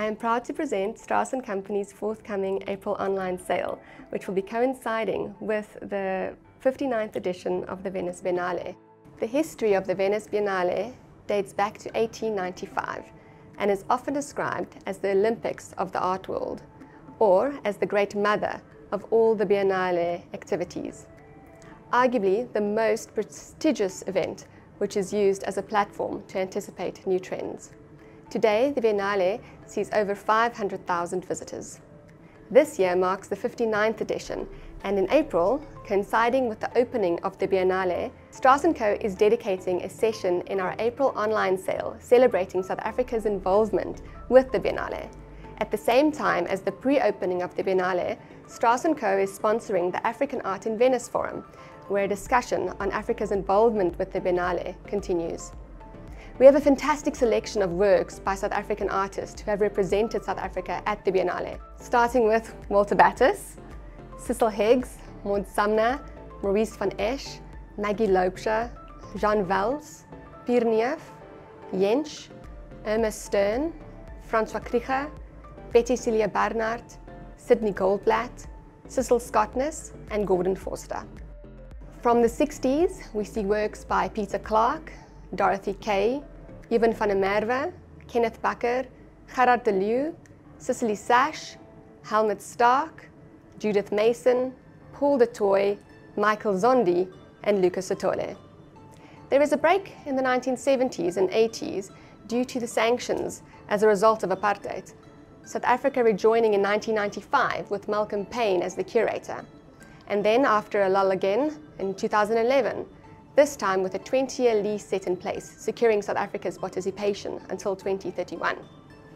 I am proud to present Strauss & Company's forthcoming April online sale, which will be coinciding with the 59th edition of the Venice Biennale. The history of the Venice Biennale dates back to 1895 and is often described as the Olympics of the art world, or as the great mother of all the Biennale activities. Arguably the most prestigious event which is used as a platform to anticipate new trends. Today, the Biennale sees over 500,000 visitors. This year marks the 59th edition, and in April, coinciding with the opening of the Biennale, Strauss & Co. is dedicating a session in our April online sale celebrating South Africa's involvement with the Biennale. At the same time as the pre-opening of the Biennale, Strauss & Co. is sponsoring the African Art in Venice Forum, where a discussion on Africa's involvement with the Biennale continues. We have a fantastic selection of works by South African artists who have represented South Africa at the Biennale, starting with Walter Battiss, Cecil Higgs, Maud Sumner, Maurice van Essche, Maggie Loubser, Jean Welz, Pier Neef, Jentsch, Irma Stern, Francois Krieger, Bettie Cilliers-Barnard, Sidney Goldblatt, Cecil Skotnes, and Gordon Vorster. From the 60s, we see works by Peter Clarke, Dorothy Kay, Ewan van der Merwe, Kenneth Bakker, Gerard de Leeuw, Cicely Sash, Helmut Starcke, Judith Mason, Paul du Toit, Michael Zondi, and Lucas Sithole. There is a break in the 1970s and 80s due to the sanctions as a result of apartheid. South Africa rejoining in 1995 with Malcolm Payne as the curator. And then after a lull again in 2011, this time with a 20-year lease set in place, securing South Africa's participation until 2031.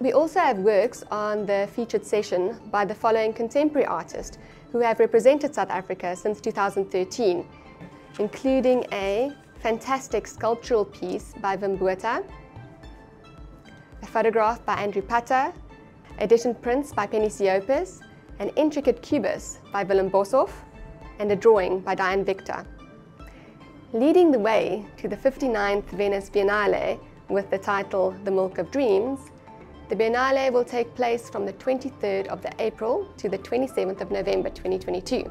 We also have works on the featured session by the following contemporary artists who have represented South Africa since 2013, including a fantastic sculptural piece by Wim Botha, a photograph by Andrew Putter, edition prints by Penny Siopis, an intricate cubist by Willem Boshoff, and a drawing by Diane Victor. Leading the way to the 59th Venice Biennale with the title The Milk of Dreams, the Biennale will take place from the 23rd of the April to the 27th of November 2022,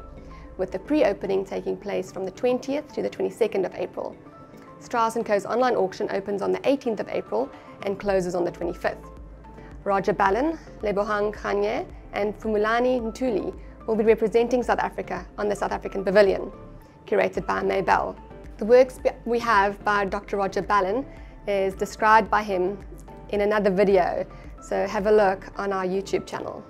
with the pre-opening taking place from the 20th to the 22nd of April. Strauss & Co.'s online auction opens on the 18th of April and closes on the 25th. Roger Ballen, Lebohang Kganye and Phumulani Ntuli will be representing South Africa on the South African Pavilion, curated by Amé Bell. The works we have by Dr. Roger Ballen is described by him in another video, so have a look on our YouTube channel.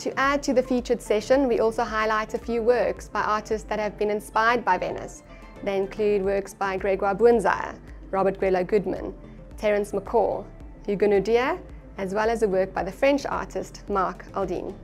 To add to the featured session, we also highlight a few works by artists that have been inspired by Venice. They include works by Gregoire Boonzaier, Robert Gwelo Goodman, Terence McCaw, Hugo Naudé, as well as a work by the French artist Marc Aldine.